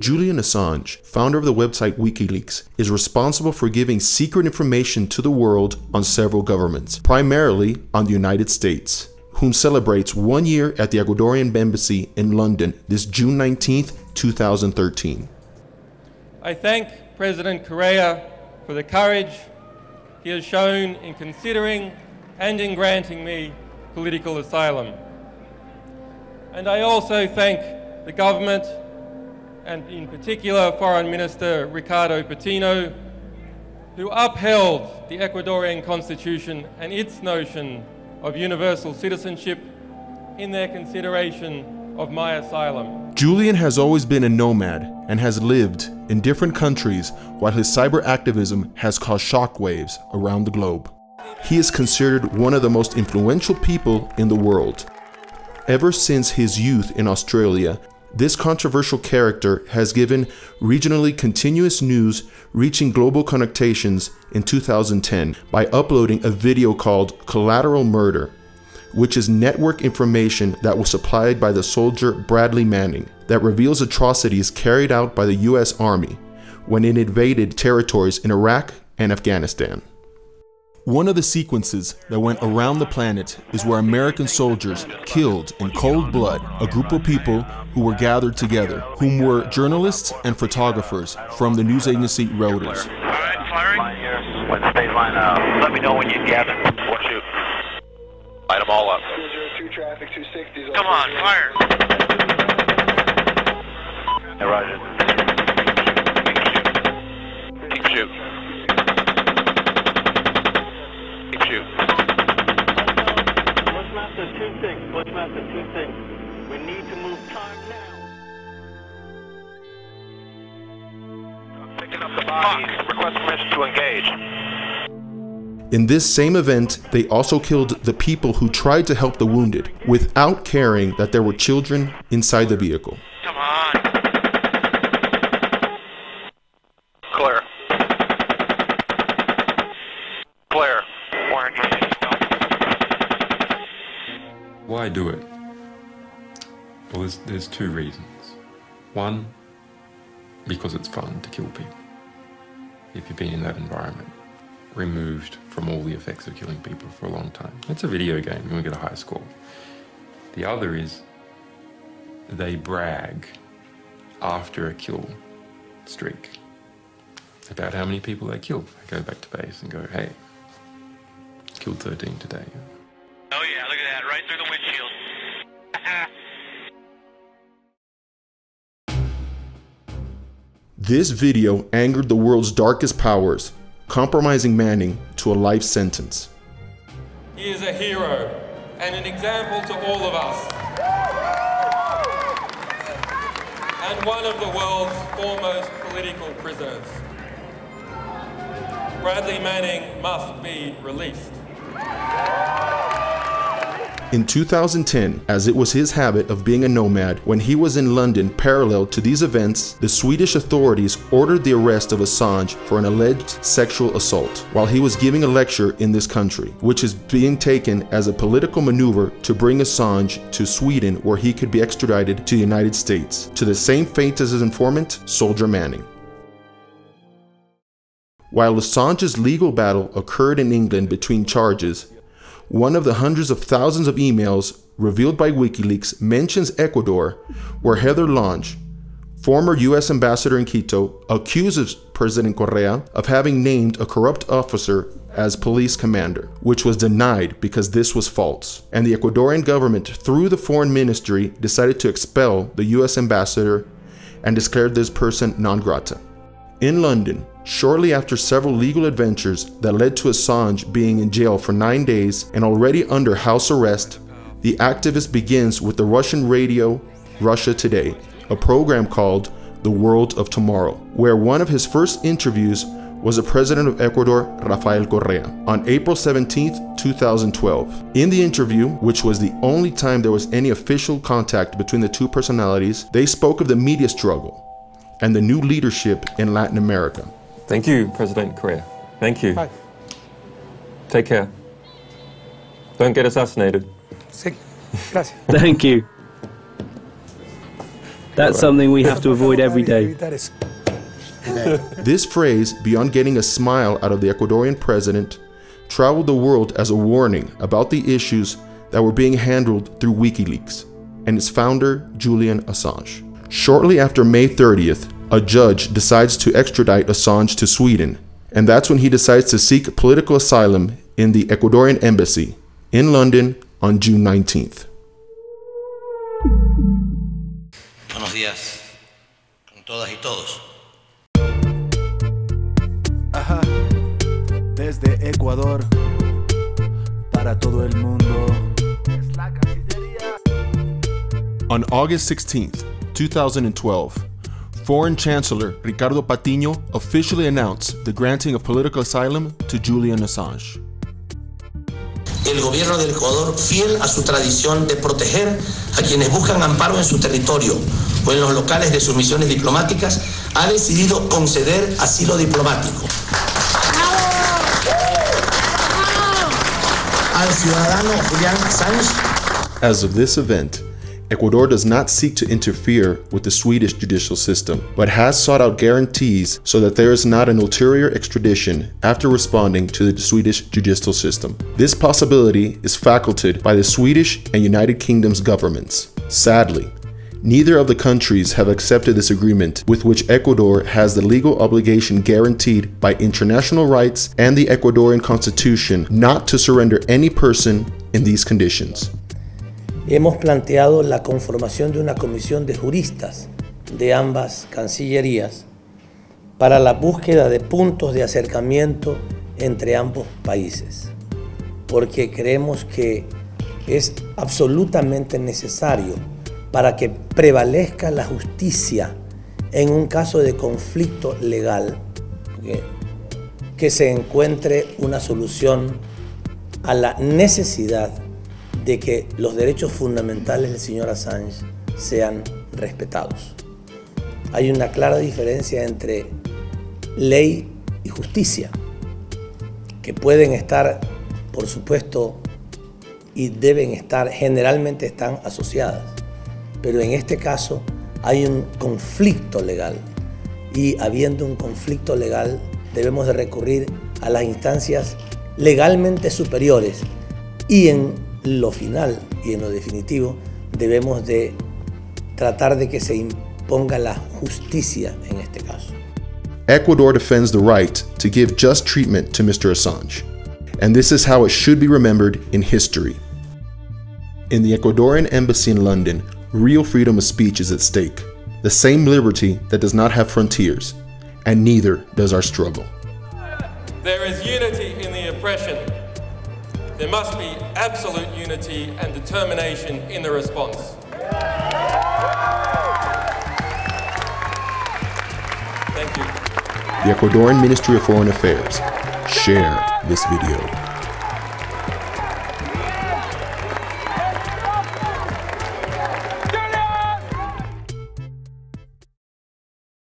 Julian Assange, founder of the website WikiLeaks, is responsible for giving secret information to the world on several governments, primarily on the United States, whom celebrates one year at the Ecuadorian Embassy in London this June 19, 2013. I thank President Correa for the courage he has shown in considering and in granting me political asylum. And I also thank the government and in particular Foreign Minister Ricardo Patino, who upheld the Ecuadorian constitution and its notion of universal citizenship in their consideration of my asylum. Julian has always been a nomad and has lived in different countries while his cyber activism has caused shockwaves around the globe. He is considered one of the most influential people in the world. Ever since his youth in Australia, this controversial character has given regionally continuous news reaching global connotations in 2010 by uploading a video called Collateral Murder, which is network information that was supplied by the soldier Bradley Manning that reveals atrocities carried out by the US Army when it invaded territories in Iraq and Afghanistan. One of the sequences that went around the planet is where American soldiers killed in cold blood a group of people who were gathered together, whom were journalists and photographers from the news agency Reuters. All right, firing. When state line out, let me know when you gather. What shoot? Light them all up. traffic, 260. Come on, fire. Hey, Roger. Bushmaster 2-6, Bushmaster 2-6. We need to move time now. Picking up the bodies. Request permission to engage. In this same event, they also killed the people who tried to help the wounded without caring that there were children inside the vehicle. Come on. Clear. Clear. We're engaged. Why do it? Well, there's, there's two reasons. One, because it's fun to kill people. If you've been in that environment, removed from all the effects of killing people for a long time. It's a video game, you want to get a high score. The other is they brag after a kill streak about how many people they killed. They go back to base and go, hey, killed 13 today. Through the windshield. This video angered the world's darkest powers, compromising Manning to a life sentence. He is a hero and an example to all of us. And one of the world's foremost political prisoners. Bradley Manning must be released. In 2010, as it was his habit of being a nomad, when he was in London parallel to these events, the Swedish authorities ordered the arrest of Assange for an alleged sexual assault while he was giving a lecture in this country, which is being taken as a political maneuver to bring Assange to Sweden where he could be extradited to the United States, to the same fate as his informant, Soldier Manning. While Assange's legal battle occurred in England between charges, one of the hundreds of thousands of emails revealed by WikiLeaks mentions Ecuador, where Heather Lange, former US ambassador in Quito, accuses President Correa of having named a corrupt officer as police commander, which was denied because this was false. And the Ecuadorian government, through the foreign ministry, decided to expel the US ambassador and declared this person non grata. In London, shortly after several legal adventures that led to Assange being in jail for nine days and already under house arrest, the activist begins with the Russian radio Russia Today, a program called The World of Tomorrow, where one of his first interviews was the president of Ecuador, Rafael Correa, on April 17, 2012. In the interview, which was the only time there was any official contact between the two personalities, they spoke of the media struggle and the new leadership in Latin America. Thank you, President Correa. Thank you. Hi. Take care. Don't get assassinated. Sí, gracias. Thank you. That's something we have to avoid every day. This phrase, beyond getting a smile out of the Ecuadorian president, traveled the world as a warning about the issues that were being handled through WikiLeaks and its founder, Julian Assange. Shortly after May 30th, a judge decides to extradite Assange to Sweden, and that's when he decides to seek political asylum in the Ecuadorian embassy in London on June 19th. Buenos días con todas y todos. Ajá. Desde Ecuador para todo el mundo. On August 16th, 2012, Foreign Chancellor Ricardo Patiño officially announced the granting of political asylum to Julian Assange. El gobierno del Ecuador, fiel a su tradición de proteger a quienes buscan amparo en su territorio o en los locales de sus misiones diplomáticas, ha decidido conceder asilo diplomático al ciudadano Julián Assange. As of this event, Ecuador does not seek to interfere with the Swedish judicial system, but has sought out guarantees so that there is not an ulterior extradition after responding to the Swedish judicial system. This possibility is facultated by the Swedish and United Kingdom's governments. Sadly, neither of the countries have accepted this agreement with which Ecuador has the legal obligation guaranteed by international rights and the Ecuadorian constitution not to surrender any person in these conditions. Hemos planteado la conformación de una comisión de juristas de ambas cancillerías para la búsqueda de puntos de acercamiento entre ambos países, porque creemos que es absolutamente necesario para que prevalezca la justicia en un caso de conflicto legal, que se encuentre una solución a la necesidad de que los derechos fundamentales del señor Assange sean respetados. Hay una clara diferencia entre ley y justicia, que pueden estar, por supuesto, y deben estar, generalmente están asociadas, pero en este caso hay un conflicto legal y habiendo un conflicto legal debemos de recurrir a las instancias legalmente superiores y en lo final y en lo definitivo debemos de tratar de que se imponga la justicia en este caso. Ecuador defends the right to give just treatment to Mr. Assange, and this is how it should be remembered in history. In the Ecuadorian embassy in London, real freedom of speech is at stake, the same liberty that does not have frontiers, and neither does our struggle. There is unity in the oppression there must be absolute unity and determination in the response. Thank you. The Ecuadorian Ministry of Foreign Affairs. Share this video.